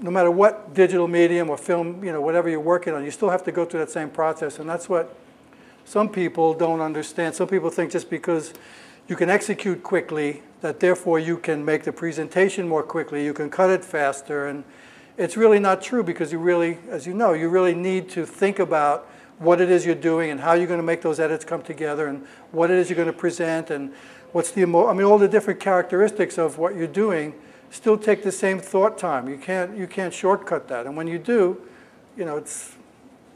no matter what digital medium or film, you know, whatever you're working on, you still have to go through that same process. And that's what some people don't understand. Some people think just because you can execute quickly, that therefore you can make the presentation more quickly, you can cut it faster. And it's really not true because you really, as you know, you really need to think about what it is you're doing and how you're going to make those edits come together and what it is you're going to present and what's the, I mean, all the different characteristics of what you're doing still take the same thought time. You can't, you can't shortcut that. And when you do, you know, it's,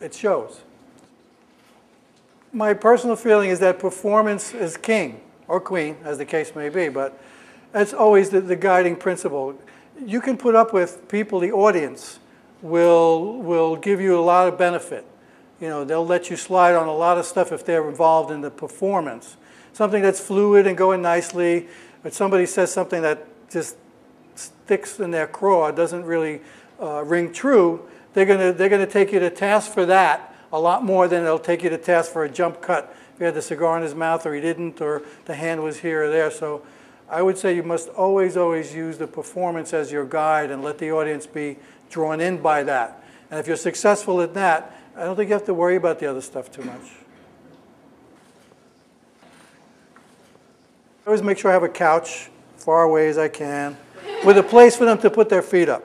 it shows. My personal feeling is that performance is king, or queen, as the case may be, but it's always the, the guiding principle. You can put up with people, the audience, will, will give you a lot of benefit. You know, they'll let you slide on a lot of stuff if they're involved in the performance. Something that's fluid and going nicely, but somebody says something that just sticks in their craw, doesn't really uh, ring true, they're going they're gonna take you to task for that a lot more than they'll take you to task for a jump cut if he had the cigar in his mouth or he didn't or the hand was here or there. So I would say you must always, always use the performance as your guide and let the audience be drawn in by that. And if you're successful at that, I don't think you have to worry about the other stuff too much. I always make sure I have a couch far away as I can with a place for them to put their feet up.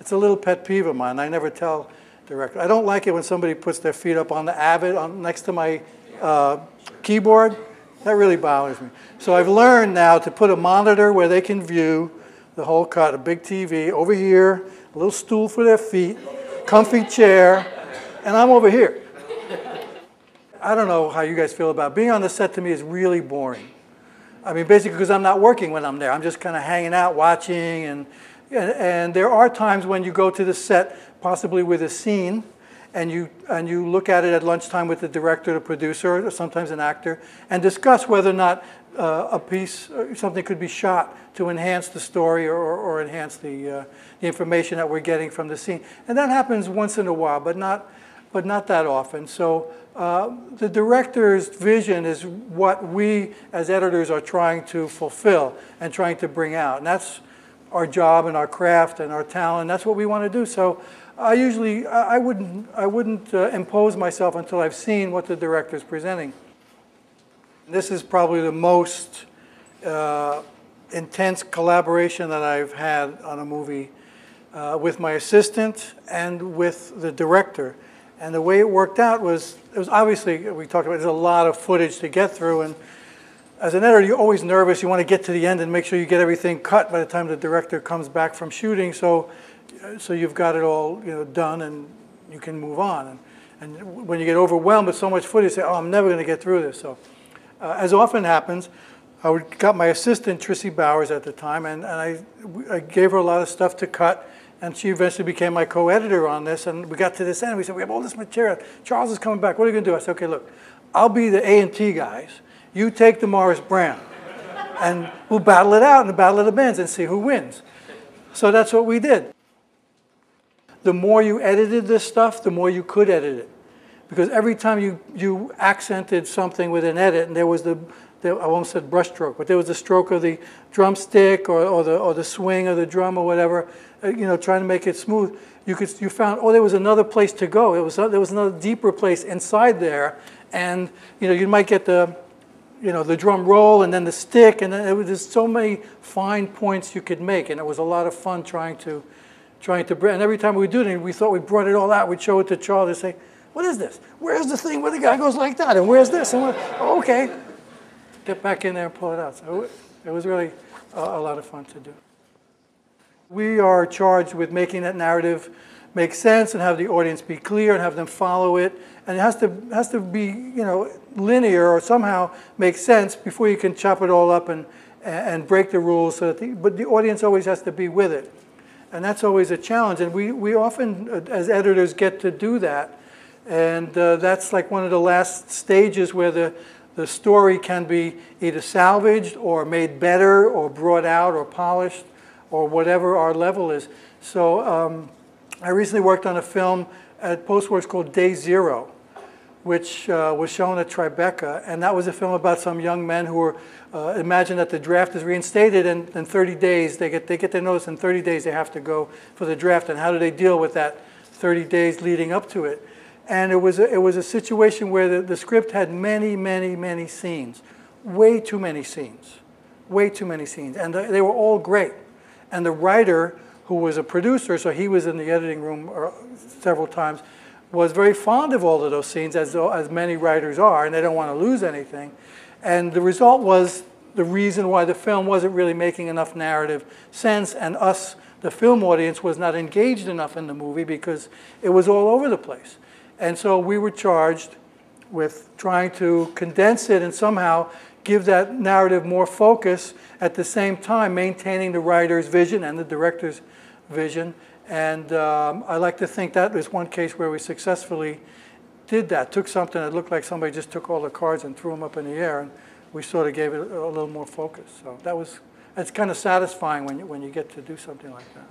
It's a little pet peeve of mine. I never tell director. I don't like it when somebody puts their feet up on the Avid on, next to my uh, keyboard. That really bothers me. So I've learned now to put a monitor where they can view the whole cut, a big TV over here, a little stool for their feet, comfy chair, and I'm over here. I don't know how you guys feel about it. being on the set to me is really boring. I mean, basically because I'm not working when I'm there. I'm just kind of hanging out, watching, and, and, there are times when you go to the set, possibly with a scene, and you, and you look at it at lunchtime with the director, the producer, or sometimes an actor, and discuss whether or not uh, a piece, uh, something could be shot to enhance the story or, or enhance the, uh, the information that we're getting from the scene. And that happens once in a while, but not, but not that often. So uh, the director's vision is what we as editors are trying to fulfill and trying to bring out. And that's our job and our craft and our talent. That's what we want to do. So I usually, I wouldn't, I wouldn't uh, impose myself until I've seen what the director is presenting. This is probably the most uh, intense collaboration that I've had on a movie uh, with my assistant and with the director. And the way it worked out was, it was obviously, we talked about, there's a lot of footage to get through. And as an editor, you're always nervous. You want to get to the end and make sure you get everything cut by the time the director comes back from shooting. So, so you've got it all you know, done and you can move on. And, and when you get overwhelmed with so much footage, you say, oh, I'm never going to get through this. So uh, as often happens, I would, got my assistant, Trissy Bowers at the time, and, and I, I gave her a lot of stuff to cut. And she eventually became my co-editor on this. And we got to this end. We said, we have all this material. Charles is coming back. What are you going to do? I said, okay, look, I'll be the A&T guys. You take the Morris Brown. and we'll battle it out in the Battle of the Bands and see who wins. So that's what we did. The more you edited this stuff, the more you could edit it. Because every time you, you accented something with an edit, and there was the, the I won't say brushstroke, but there was the stroke of the drumstick or, or, the, or the swing of the drum or whatever, uh, you know, trying to make it smooth, you, could, you found, oh, there was another place to go. It was, there was another deeper place inside there. And, you know, you might get the, you know, the drum roll and then the stick. And then it was just so many fine points you could make. And it was a lot of fun trying to, trying to, and every time we do it, we thought we brought it all out. We'd show it to Charlie and say, what is this? Where's the thing where the guy goes like that? And where's this? And oh, okay. Get back in there and pull it out. So it was really a, a lot of fun to do. We are charged with making that narrative make sense and have the audience be clear and have them follow it. And it has to, has to be, you know, linear or somehow make sense before you can chop it all up and, and break the rules. So that the, but the audience always has to be with it. And that's always a challenge. And we, we often, uh, as editors, get to do that. And uh, that's like one of the last stages where the, the story can be either salvaged or made better or brought out or polished or whatever our level is. So um, I recently worked on a film at Postworks called Day Zero, which uh, was shown at Tribeca, and that was a film about some young men who were, uh, imagine that the draft is reinstated, and in 30 days, they get, they get their notice, in 30 days they have to go for the draft, and how do they deal with that 30 days leading up to it? And it was a, it was a situation where the, the script had many, many, many scenes, way too many scenes, way too many scenes, and they were all great. And the writer, who was a producer, so he was in the editing room uh, several times, was very fond of all of those scenes, as, as many writers are, and they don't want to lose anything. And the result was the reason why the film wasn't really making enough narrative sense, and us, the film audience, was not engaged enough in the movie because it was all over the place. And so we were charged with trying to condense it and somehow give that narrative more focus at the same time maintaining the writer's vision and the director's vision and um, I like to think that was one case where we successfully did that. Took something that looked like somebody just took all the cards and threw them up in the air, and we sort of gave it a, little more focus. So that was, it's kind of satisfying when you, when you get to do something like that.